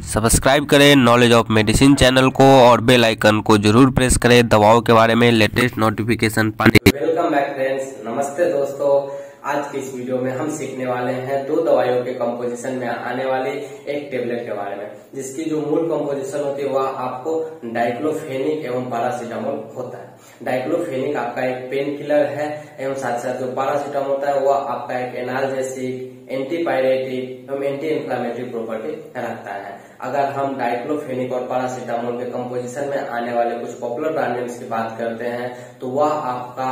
Subscribe करें knowledge of medicine channel को और बेल आइकन को ज़रूर प्रेस करें। दवाओं के बारे में लेटेस्ट नोटिफिकेशन पाने वेलकम बैक फ्रेंड्स नमस्ते दोस्तों। आज की इस वीडियो में हम सीखने वाले हैं दो दवाइयों के कंपोजिशन में आने वाली एक टेबलेट के बारे में, जिसकी जो मूल कंपोजिशन होती है, वह आपको डाइक्लोफेनिक एवं पैरासीटामोल होता है। डाइक्लोफेनिक आपका एक पेन किलर है एवं साथ साथ जो पैरासीटामोल होता है वह आपका एक एनाल्जेसिक एंटीपायरेटिक एवं एंटी इन्फ्लामेटरी प्रॉपर्टी रखता है। अगर हम डाइक्लोफेनिक और पैरासीटामोल के कंपोजिशन में आने वाले कुछ पॉपुलर ब्रांड की बात करते हैं तो वह आपका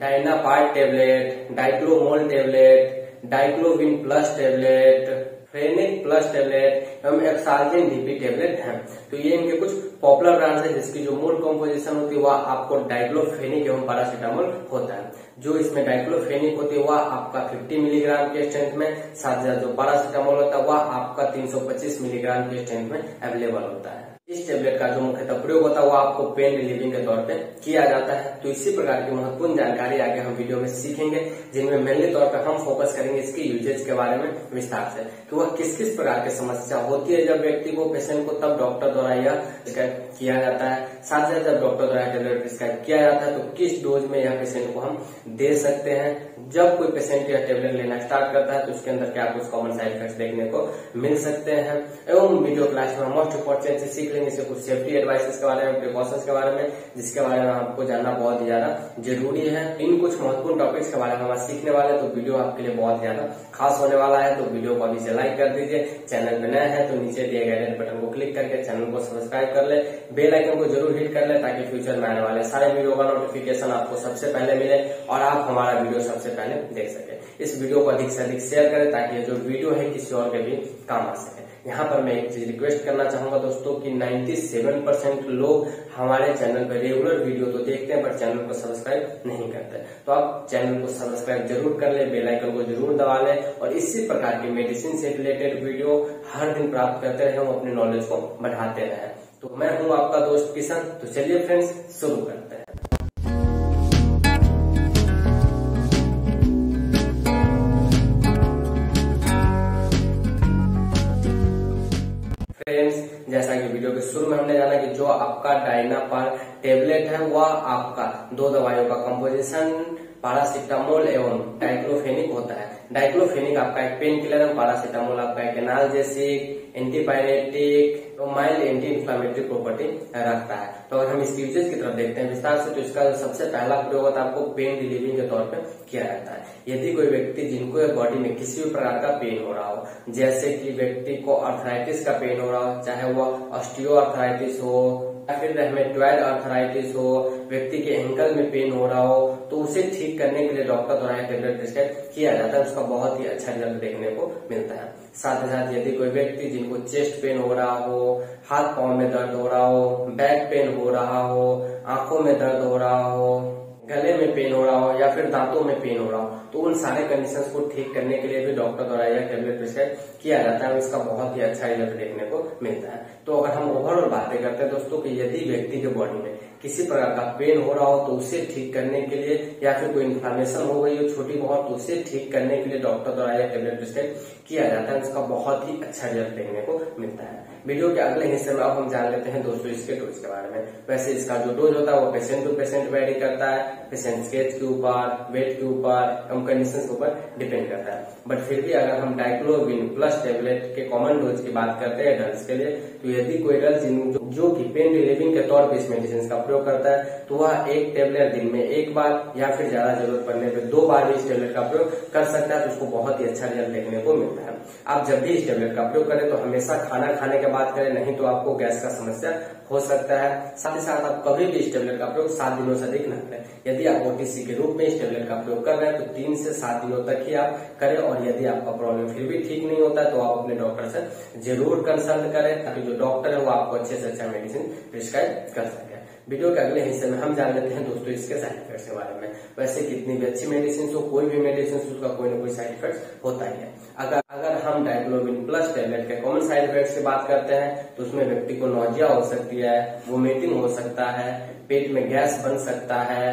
Dynapar tablet Diclomol tablet Diclowin plus tablet Fenac plus tablet एवं एक्सार्जिन डीपी टेबलेट है। तो ये इनके कुछ पॉपुलर ब्रांड्स है, जिसकी जो मूल कॉम्पोजिशन होती है, वह आपको डाइक्लोफेनिक एवं पैरासीटामोल होता है। जो इसमें डाइक्लोफेनिक होती है, वह आपका 50 मिलीग्राम के स्ट्रेंथ में साथ साथ जो पैरासीटामोल होता है, वह आपका 325 मिलीग्राम के स्ट्रेंथ में अवेलेबल होता है। इस टेबलेट का जो मुख्यतः प्रयोग होता है, वो आपको पेन रिलीविंग के तौर पे किया जाता है। तो इसी प्रकार की महत्वपूर्ण जानकारी आगे हम वीडियो में सीखेंगे, जिनमें मेनली तौर पर हम फोकस करेंगे इसके यूजेज के बारे में विस्तार से। कि वह किस किस प्रकार की समस्या होती है जब व्यक्ति को पेशेंट को तब डॉक्टर द्वारा यह किया जाता है? साथ साथ जब डॉक्टर द्वारा टेबलेट प्रिस्क्राइब किया जाता है तो किस डोज में यह पेशेंट को हम दे सकते हैं? जब कोई पेशेंट यह टेबलेट लेना स्टार्ट करता है तो उसके अंदर क्या कुछ कॉमन साइड इफ़ेक्ट देखने को मिल सकते हैं? एवं वीडियो क्लास में मोस्ट इंपॉर्टेंट से सीख लेंगे कुछ सेफ्टी एडवाइसेस के बारे में प्रिकॉशंस के बारे में, जिसके बारे में आपको जानना बहुत ही ज़्यादा ज़रूरी है। इन कुछ महत्वपूर्ण टॉपिक्स के बारे में हम सीखने वाले तो वीडियो आपके लिए बहुत ज़्यादा खास होने वाला है तो वीडियो को अभी से लाइक कर दीजिए। चैनल में नया है तो नीचे दिए गए बटन को क्लिक करके चैनल को सब्सक्राइब कर ले। बेल आइकन को ज़रूर हिट कर ले ताकि फ्यूचर में आने वाले सारे वीडियो का नोटिफिकेशन आपको सबसे पहले मिले और आप हमारा वीडियो सबसे पहले देख सके। इस वीडियो को अधिक से अधिक शेयर करें ताकि जो वीडियो है किसी और के भी काम आ सके। यहाँ पर मैं एक चीज़ रिक्वेस्ट करना चाहूँगा दोस्तों कि 97 परसेंट लोग हमारे चैनल पर रेगुलर वीडियो तो देखते हैं, पर चैनल को सब्सक्राइब नहीं करते। तो आप चैनल को सब्सक्राइब ज़रूर कर ले बेलाइकन को ज़रूर दबा लें और इसी प्रकार की मेडिसिन से रिलेटेड वीडियो हर दिन प्राप्त करते रहे अपने नॉलेज को बढ़ाते रहे। तो मैं हूँ आपका दोस्त किशन। तो चलिए फ्रेंड्स शुरू करते हैं। जैसा कि वीडियो के शुरू में हमने जाना कि जो आपका डायनापार टेबलेट है, वह आपका दो दवाइयों का कंपोजिशन पारासिटामोल एवं टाइक्रोफेनिक होता है। डाइक्लोफेनिक आपका एक पेन किलर है पैरासिटामोल आपका एक एनाल्जेसिक एंटीबायोटिक तो माइल्ड एंटी इन्फ्लामेटरी प्रॉपर्टी रखता है। तो अगर हम इसके यूजेज की तरफ़ देखते हैं विस्तार से तो इसका सबसे पहला प्रयोग होता है, आपको पेन रिलीविंग के तौर पर किया जाता है। यदि कोई व्यक्ति जिनको बॉडी में किसी भी प्रकार का पेन हो रहा हो, जैसे कि व्यक्ति को अर्थराइटिस का पेन हो रहा हो, चाहे वह ऑस्टियो हो या फिर हेमेटोइड अर्थराइटिस हो, व्यक्ति के एंकल में पेन हो रहा हो तो उसे ठीक करने के लिए डॉक्टर द्वारा टेबलेट प्रिस्क्राइब किया जाता है। उसका बहुत ही अच्छा रिज़ल्ट देखने को मिलता है। साथ ही साथ यदि कोई व्यक्ति जिनको चेस्ट पेन हो रहा हो, हाथ पाँव में दर्द हो रहा हो बैक पेन हो रहा हो, आँखों में दर्द हो रहा हो गले में पेन हो रहा हो या फिर दांतों में पेन हो रहा हो तो उन सारे कंडीशन को ठीक करने के लिए भी डॉक्टर द्वारा यह टेबलेट प्रिस्क्राइब किया जाता है इसका बहुत ही अच्छा रिज़ल्ट देखने को मिलता है। तो अगर हम ओवरऑल बातें करते हैं, दोस्तों, की यदि व्यक्ति के बॉडी में किसी प्रकार का पेन हो रहा हो तो उसे ठीक करने के लिए या फिर कोई इन्फ्लामेशन हो गई हो, छोटी बहुत तो उसे ठीक करने के लिए डॉक्टर द्वारा यह टेबलेट प्रिस्क्राइब किया जाता है। उसका बहुत ही अच्छा रिज़ल्ट देखने को मिलता है। वीडियो के अगले हिस्से में अब हम जान लेते हैं दोस्तों इसके डोज के बारे में। वैसे इसका जो डोज होता है वो पेशेंट टू पेशेंट वेरी करता है। पेशेंट स्केच के ऊपर वेट के ऊपर एवं कंडीशन के ऊपर डिपेंड करता है। बट फिर भी अगर हम डाइक्लोविन प्लस टेबलेट के कॉमन डोज की बात करते हैं एडल्ट के लिए तो यदि कोई एडल्ट जो कि पेन रिलीविंग के तौर पर इस मेडिसिन का प्रयोग करता है तो वह एक टेबलेट दिन में एक बार या फिर ज़्यादा ज़रूरत पड़ने पर दो बार भी इस टेबलेट का प्रयोग कर सकता है तो उसको बहुत ही अच्छा रिज़ल्ट देखने को मिलता है। आप जब भी इस टेबलेट का प्रयोग करें तो हमेशा खाना खाने के बाद करें, नहीं तो आपको गैस का समस्या हो सकता है। साथ ही साथ आप कभी भी इस टेबलेट का प्रयोग सात दिनों से अधिक न करें। यदि आप ओटीसी के रूप में इस टेबलेट का प्रयोग कर रहे हैं तो तीन से सात दिनों तक ही आप करें और यदि आपका प्रॉब्लम फिर भी ठीक नहीं होता तो आप अपने डॉक्टर से ज़रूर कंसल्ट करें, ताकि जो डॉक्टर है वो आपको अच्छे से अच्छा मेडिसिन प्रिस्क्राइब कर सके। वीडियो के अगले हिस्से में हम जान लेते हैं दोस्तों इसके साइड इफेक्ट्स के बारे में। वैसे कितनी भी अच्छी मेडिसिन हो, कोई भी मेडिसिन उसका कोई ना कोई साइड इफ़ेक्ट होता ही है। अगर अगर हम डाइक्लोविन प्लस टेबलेट के कॉमन साइड इफ़ेक्ट की बात करते हैं तो उसमें व्यक्ति को नोजिया हो सकती है वोमिटिंग हो सकता है, पेट में गैस बन सकता है,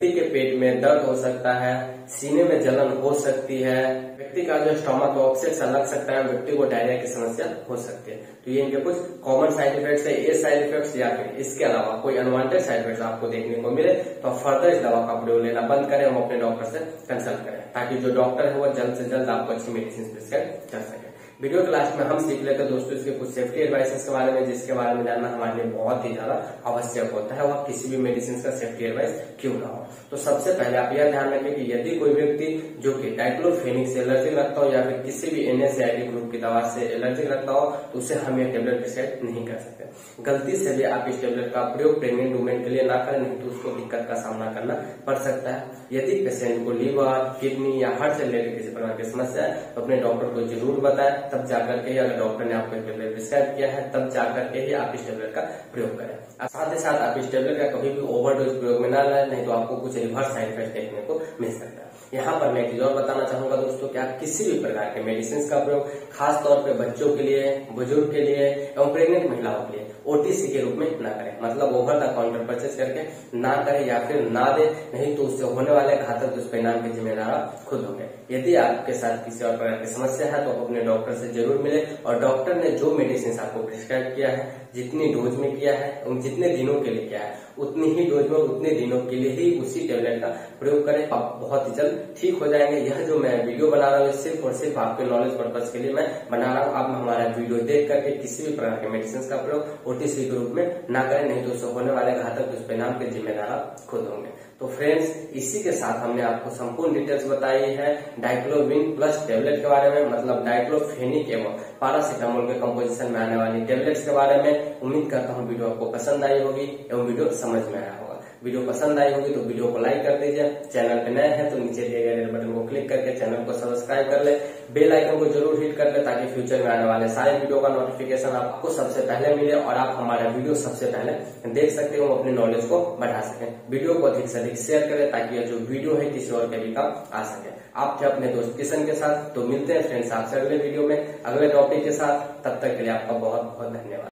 व्यक्ति के पेट में दर्द हो सकता है, सीने में जलन हो सकती है, व्यक्ति का जो स्टोमक ऑक्सीजन लग सकता है, व्यक्ति को डायरिया की समस्या हो सकती है। तो ये इनके कुछ कॉमन साइड इफेक्ट्स है, ये साइड इफेक्ट्स या फिर इसके अलावा कोई अनवांटेड साइड इफेक्ट्स आपको देखने को मिले तो फर्दर इस दवा का प्रयोग लेना बंद करें, हम अपने डॉक्टर से कंसल्ट करें। ताकि जो डॉक्टर है वो जल्द से जल्द आपको अच्छी मेडिसिन प्रिस्क्राइब कर सके। वीडियो के लास्ट में हम सीख लेते हैं दोस्तों इसके कुछ सेफ्टी एडवाइसेस के बारे में, जिसके बारे में जानना हमारे लिए बहुत ही ज़्यादा आवश्यक होता है वह किसी भी मेडिसिन का सेफ्टी एडवाइस क्यों ना हो। तो सबसे पहले आप यह ध्यान रखें कि यदि कोई व्यक्ति जो कि डाइक्लोफेनिक से एलर्जी रखता हो या फिर किसी भी एनएसआईडी ग्रुप की दवा से एलर्जी रखता हो तो उसे हम यह टेबलेट प्रिस्क्राइब नहीं कर सकते। गलती से भी आप इस टेबलेट का प्रयोग प्रेगनेंट वुमेन के लिए ना करें, नहीं तो उसको दिक्कत का सामना करना पड़ सकता है। यदि पेशेंट को लीवर किडनी या हार्ट से रिलेटेड किसी प्रकार की समस्या है तो अपने डॉक्टर को ज़रूर बताएँ, तब जाकर के अगर डॉक्टर ने आपको टेबलेट प्रिस्क्राइब किया है, तब जाकर के ही आप इस टेबलेट का प्रयोग करें। साथ ही साथ आप इस टेबलेट का कभी भी ओवरडोज प्रयोग में ना लाए, नहीं तो आपको कुछ रिवर्स साइड इफ़ेक्ट देखने को मिल सकता है। यहाँ पर मैं एक और बताना चाहूँगा दोस्तों कि आप किसी भी प्रकार के मेडिसिन का प्रयोग खास तौर पे बच्चों के लिए, बुज़ुर्ग के लिए एवं प्रेग्नेंट महिलाओं के लिए ओटीसी के रूप में ना करें। मतलब ओवर द काउंटर परचेज करके ना करें या फिर ना दे, नहीं तो उससे होने वाले घातक दुष्परिणाम के जिम्मेदार खुद होंगे। यदि आपके साथ किसी और प्रकार की समस्या है तो अपने डॉक्टर से ज़रूर मिले और डॉक्टर ने जो मेडिसिन आपको प्रिस्क्राइब किया है, जितनी डोज में किया है जितने दिनों के लिए किया है उतनी ही डोज में उतने दिनों के लिए ही उसी टेबलेट का प्रयोग करें। आप बहुत ही जल्द ठीक हो जाएँगे। यह जो मैं वीडियो बना रहा हूँ सिर्फ़ और सिर्फ़ आपके नॉलेज पर्पज के लिए मैं बना रहा हूँ। आप हमारा वीडियो देख करके किसी भी प्रकार के मेडिसिन का प्रयोग ओटीसी के रूप में ना करें, नहीं तो होने वाले घातक दुष्परिणाम के जिम्मेदार खुद होंगे। तो फ्रेंड्स इसी के साथ हमने आपको संपूर्ण डिटेल्स बताई है डाइक्लोविन प्लस टेबलेट के बारे में मतलब डाइक्लोफेनिक एवं पारासिटामोल के कंपोजिशन में आने वाली टेबलेट्स के बारे में। उम्मीद करता हूँ वीडियो आपको पसंद आई होगी एवं वीडियो समझ में आया होगा वीडियो पसंद आई होगी तो वीडियो को लाइक कर दीजिए। चैनल पे नए हैं तो नीचे दिए गए रेड बटन को क्लिक करके चैनल को सब्सक्राइब कर ले। बेल आइकन को ज़रूर हिट कर ले ताकि फ्यूचर में आने वाले सारे वीडियो का नोटिफिकेशन आपको सबसे पहले मिले और आप हमारा वीडियो सबसे पहले देख सकते हो अपने नॉलेज को बढ़ा सके। वीडियो को अधिक से अधिक शेयर करें ताकि जो वीडियो है किसी और के भी काम आ सके। आप थे अपने दोस्त किशन के साथ तो मिलते हैं फ्रेंड्स आपसे अगले वीडियो में, अगले टॉपिक के साथ। तब तक के लिए आपका बहुत बहुत धन्यवाद।